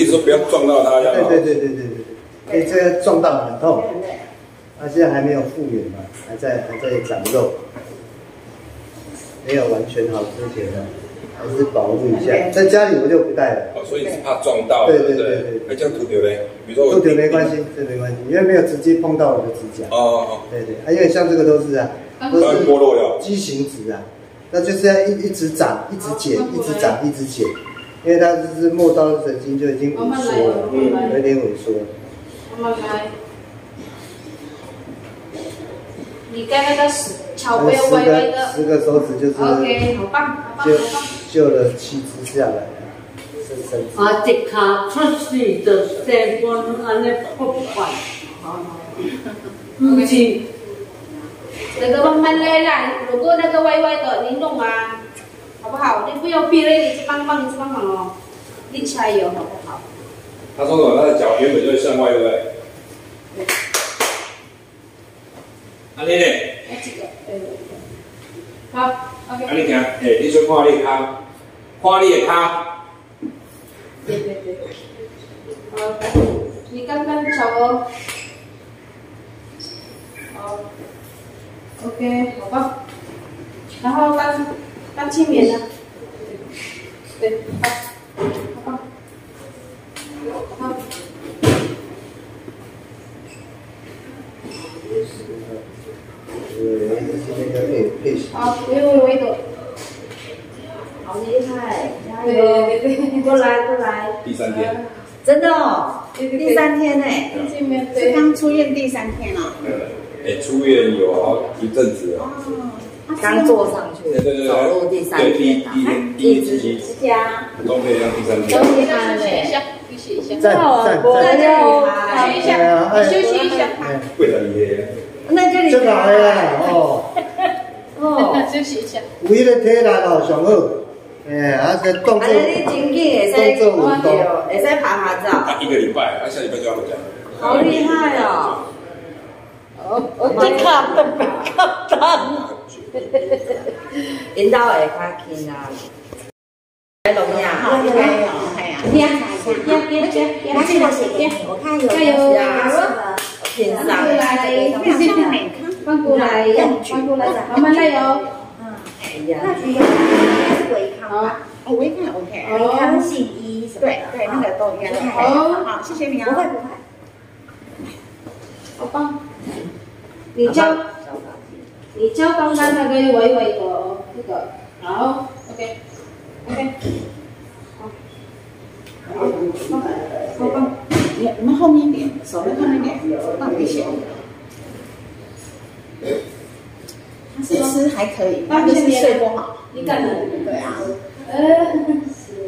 意思说不要撞到它，要对对对对对对，因为这个撞到很痛，它现在还没有复原嘛，还在还在长肉，没有完全好之前呢，还是保护一下。在家里我就不戴了，哦，所以是怕撞到，对对不对？对对那这样涂掉嘞？比如说我不丢没关系，这没关系，因为没有直接碰到我的指甲。哦哦哦，对对，啊，因为像这个都是啊，都是剥落掉。畸形指啊，那就是要一一直长，一直剪，一直长，一直剪，因为它就是末梢神经就已经萎缩了，有点萎缩。慢慢来。你刚刚的手巧微的。十个手指就是 OK，好棒，好棒，就好棒。救了七只下来。啊，这卡出事就生官安尼破坏，不是那个慢慢来啦，如果那个歪歪的，你弄啊，好不好？你不要逼了，你一直帮忙，一直帮忙哦，你加油好不好？他说什么？他的脚原本就是向外，对不对？阿丽丽，那这个，对对对。好阿，OK。丽听，哎，你说看你脚，看你的脚。对对对。好，你刚刚巧哦。好，OK，好吧。然后刚刚清棉呢？对，好，好吧。好。对，那个配配型。好，厉害，加对油！对对，过来过来，第三天，真的哦，对对对第三天呢，清棉是。刚出院第三天了。哎，出院有好一阵子了。哦，刚坐上去对对对，走路第三天啊第一第一集之家，都可以让第三休天。息一下，休息一下，休息一下。赞赞我赞！要休息一下，你休息一下。哎，为了你，那这里这个好呀，哦，哦，休息一下。有迄个体力哦上好，哎，啊个动啊，作你真紧会使动作运动，会使爬爬照，他一个礼拜，他下礼拜就要回家。好厉害哦！我这卡都不卡当。引导会较轻啊。来龙好，呀，应该有，哎呀，呀呀呀呀！拿这个写给你，我看有加油呀，挺翻上过。来，过来，翻过来，慢慢来哦。哎呀，应该是维康？哦，维康 OK。维康信一什么？对对，那个都一样。好好，谢谢你啊。不会不会，好棒。你教，你教刚刚那个微微的哦，这个好，OK，OK，好，好棒。你我们后面一点，手在后面一点，放危险。他是吃还可以，他就是睡不好。你干了？对啊，呃，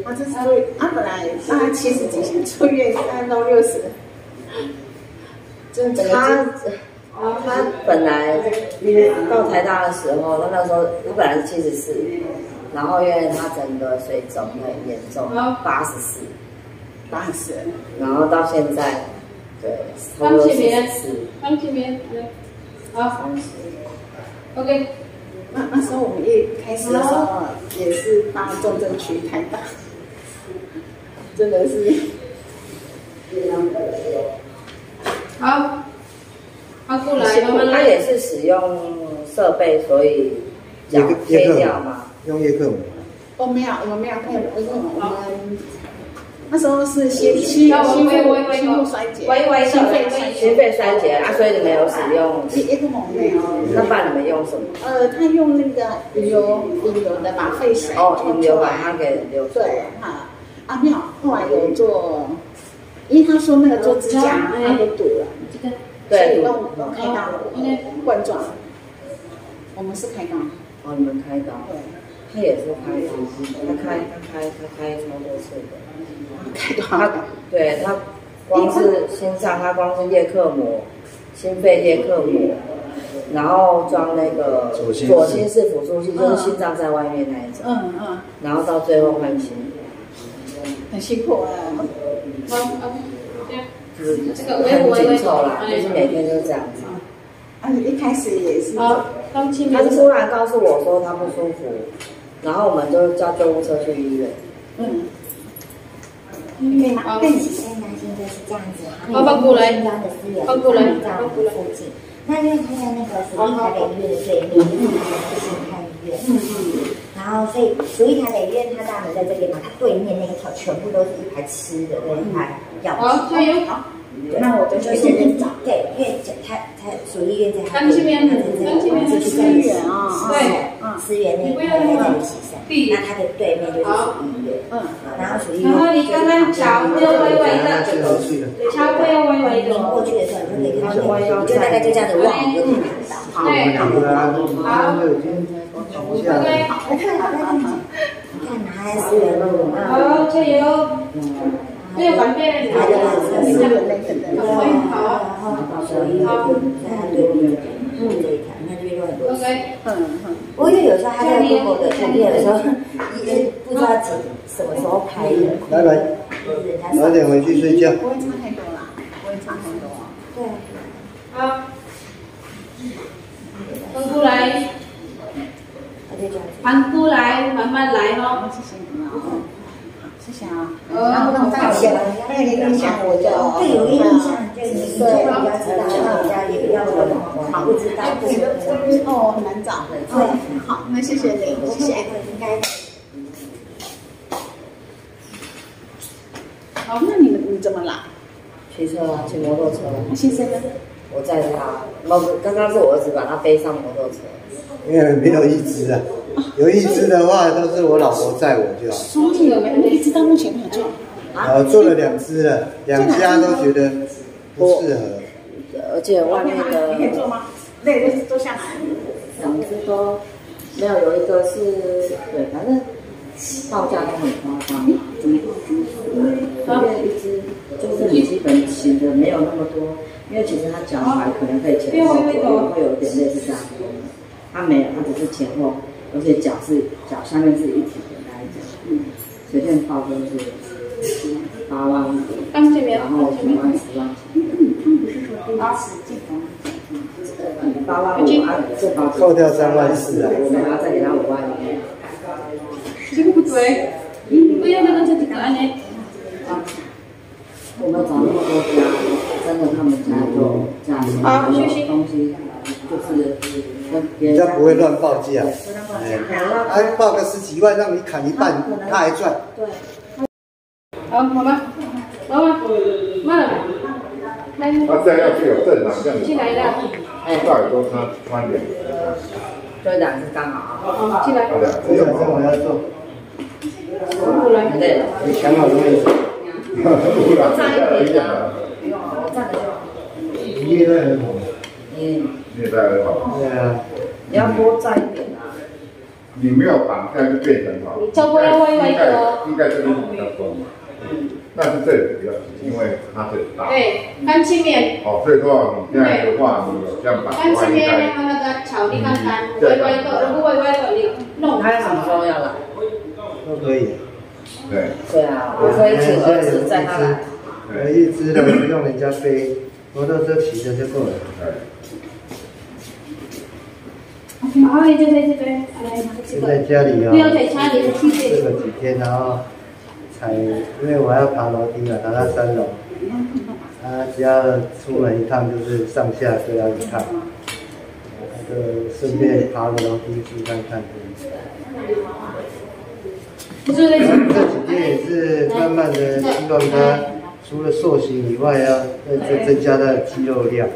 他这是他本来大概七十几，现在出院三到六十。真的他他本来到台大的时候，他那时候我本来是七十四，然后因为他整个水肿很严重，八十四，八十。然后到现在，对，差不多四十四，放前面，来，好。三十。，OK，那那时候我们一开始的时候也是帮重症区台大，真的是。好，好过来，慢慢他。也是使用设备，所以脚黑掉嘛。用叶克膜，我没有我没有看我我们那时候是心心心腹心腹衰竭，心肺衰竭，心肺衰竭啊，所以你没有使用，一一个猛没有。那爸你们用什么？呃，他用那个引流引流的把肺水哦，引流把它给流出对来。哈啊没有，后来有做，因为他说那个做指甲他都堵了，这个，对，所以用用开刀因为冠状，我们是开刀，哦，你们开刀，对，他也是开刀，他开他开他开超多次的。开他刀，对他光是心脏，他光是叶克膜，心肺叶克膜，然后装那个左心室。左心室辅助器，就是心脏在外面那一种，嗯嗯，然后到最后换心，很辛苦啊。这个很紧凑啦，就是每天都这样子。啊，一开始也是，好，放前他是。突然告诉我说他不舒服，然后我们就叫救护车去医院。嗯，对吗？但其实呢，现在是这样子，好帮过来中央的资源帮过来在我们附近。那因为他在那个属于台北医院的对面，就是新泰医院。嗯嗯。然后所以属于台北医院，它大门在这边嘛，它对面那一条全部都是一排吃的跟一排药好，加油！好，对那我就去先去找。对，因为它它属于医院在它刚这边它在这边里，是资源啊对，嗯，思源那边在这里洗肾，那它的对面就是属医院。嗯，然后属医院。然后你刚刚桥会微微的，就回去了。脚会要微微的拧。过去的时候，你就可以看到你，就大概就这样子望，你就可以看到。好，对，两个啊，他就已经停下来。对，你看，你看，拿来思源路啊，好，加油！没有改变，它就是思源那个的。好，属医院，在它对面这一条，你看这边有很多。OK，嗯嗯。不过因为有时候它在 Google 的图片，有时候也不知道几什么时候拍的，来来，就是人家早点回去睡觉。不会差太多啦，不会差太多。对。好，翻过来，它就这样子。翻过来，慢慢来哦。谢谢你啊，谢谢啊。呃然后让大家还有一个印象，我就对，有个印象，就是你就会比较知道，人家也比较不知道。哦，很难找。对，好，那谢谢你，谢谢。应该。好，那你们你怎么啦？骑车啊，骑摩托车。那先生呢？我载他，那刚刚是我儿子把他背上摩托车。因为没有一只啊，有一只的话都是我老婆载我就好。所以有没？有一直到目前没有做。呃，做了两只了，两家都觉得不适合。而且外面的你可以做吗？累就坐下来。两只都没有，有一个是对，反正报价都很夸张。随便一只就是你基没有那么多，因为其实他脚踝可能可以前后左右会有点类似这样。的。他没有，他只是前后，而且脚是脚下面是一体的那一种。嗯，随便报都是八万五，刚这边，然后九万十万。好，八万五，啊，这保扣掉三万四啊。我们还要再给他五万。这个不对，不要那个这个安呢。我们找那么多家，真的他们家有东西就是跟别人人家不会乱报价，哎，他报个十几万让你砍一半，他还赚。好，好吧，好吧，慢了，来，他这样要是有正常这样子，进来的，哎，大概都差穿点，这两只刚好啊，进来，这个是我要做，过来，对了，你想好了没有？不然站一点的，，不用站着就好。你也很好。你你也在很好，对啊，你要多站一点啊，你没有绑架就变成好，脚不要歪歪的哦应该这边比较松，但是这里比较紧，因为它是大。对，看前面，哦，所以说你这样的话，你有这样绑的话，看前面应该那个草地看看，歪歪的，如果歪歪的你弄他什么时候要来？都可以。对对啊，我可以请儿子载他来。有一只的不用人家背，摩托车骑着就够了。对。好，你就在这边，来，这就在，家里啊、不要在家里这，个几天，然后才，因为我要爬楼梯嘛，爬到三楼，啊，只要出门一趟就是上下都要一趟，就顺便爬个楼梯去看看。这，几天也是慢慢的希望他除了塑形以外，要再增加他的肌肉量，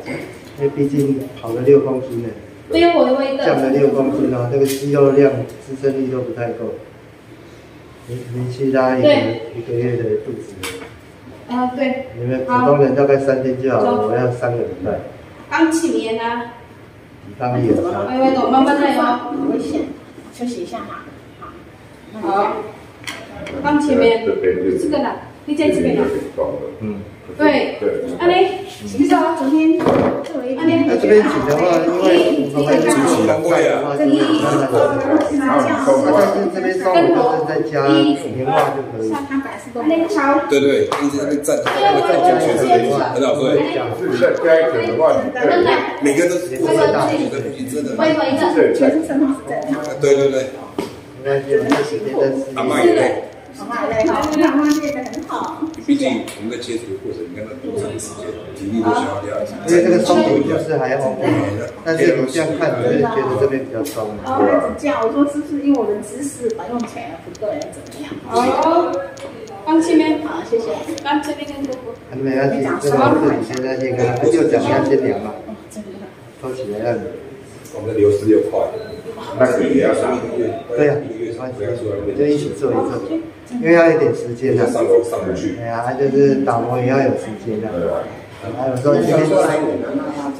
因为毕竟跑了六公斤了。不要微微的，降了六公斤啊，那个肌肉量支撑力都不太够。你你去拉一个一个月的肚子，啊，对，你们普通人大概三天就好了，我要三个礼拜。刚起眠啊，你当然有差。歪歪的，慢慢来哦，危险，休息一下哈。好。放，前面这个呢，你在这边呢，嗯，对对，阿雷，你说，昨天做了一阿雷，那这边挤的话，因为我们这边挤很快的话，就会慢慢的。然后你收那但是这边稍微就是再加棉花就可以。像他本来是都阿雷超，对对，一直在那边站，那个站脚确实很好睡，是在加一点的话，每个都是大。是正常。对对对，没关系，我们这几天再试阿妈一下。也累，好嘞，好，妈妈练得很好。毕竟我们在接触的过程，你看那多长时间，体力都消耗掉。因为这个就是还但是你这样看，你会觉得这边比较松。哦，他只叫我说是不是因为我的姿势把用起来不对，怎么样？好，放这边，好，谢谢。放这边跟哥哥。没关系，这个是你现在先跟他就讲要先量嘛，收起来让你。我们的流失又快，那个也要上。对呀、一个月没关系不要出来，就一起做一做，因为要一点时间的、上楼上不去。对呀、啊，就是打磨也要有时间的、还有说今天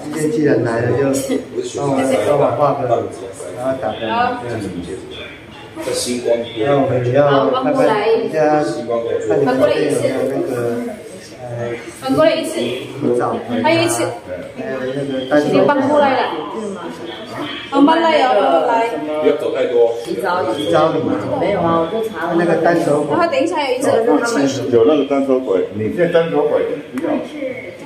今天既然来了，就帮我帮我画个，然后打个，这样子。那我们也要看看人家看你们这边有没有那个呃翻过来一次，还有一次，还有那个单你手翻过来了，慢慢来哦，慢慢来。不要走太多。洗澡也洗澡礼嘛，没有啊，我就查了那个单手然后等一下有一次，有那个单手鬼，你现在单手鬼不要。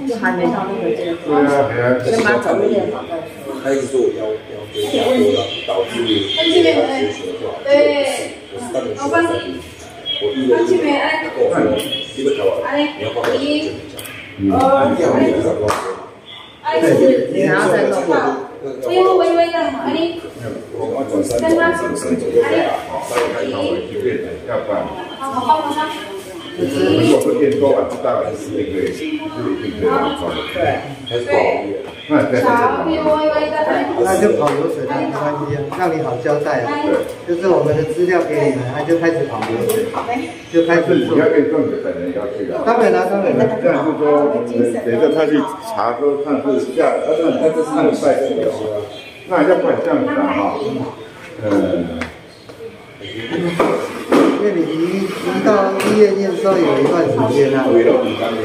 就还没到那个阶对啊，对啊。先把走路练好再说。他一直说我腰腰椎压迫了，导致我是半年学三年，我一个放这边，哎，哎一，哦，你要你至少跟我说，哎，是，你还要再弄好，微微微微的，如果是练多晚，大概是一个月，是一定可以拿出来。对，还是不好医那这好，微样微微的，那就跑流程啊，没关系啊，让你好交代啊。对就是我们的资料给你们，他就开始跑流水，就开始你要。练重的本人要去啊。当然了，当然了，这样是说，等着他去查说看是这样，那那这是那个赛事的那要不然这样子的哈，嗯，因为你离离到医院验收有一段时间啊，回到第三年，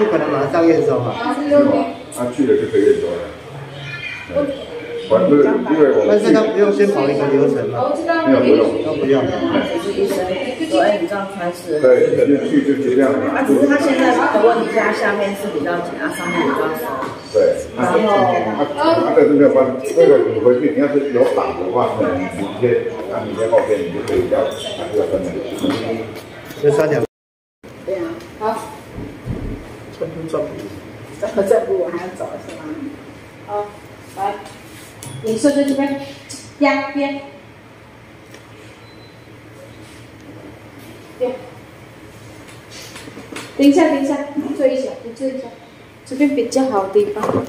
不可能马上验收嘛。他去了就可以验收了。反正因为我们但是他不用先跑一个流程嘛，我知道，没有不用，都不用。就是医生说，哎，你这样穿是。对，肯定去就是这样啊，只是他现在的问题是他下面是比较紧，啊，上面比较松。对，然后他他这个是没有关系，这个你回去你要是有打的话，可能明天那明天后天你就可以要还是要分的。就三点。对啊，好，这个这步我还要走是吗？好，来，你说在这边，压边，对，等一下，等一下，坐一下，你坐一下，这边比较好的地方。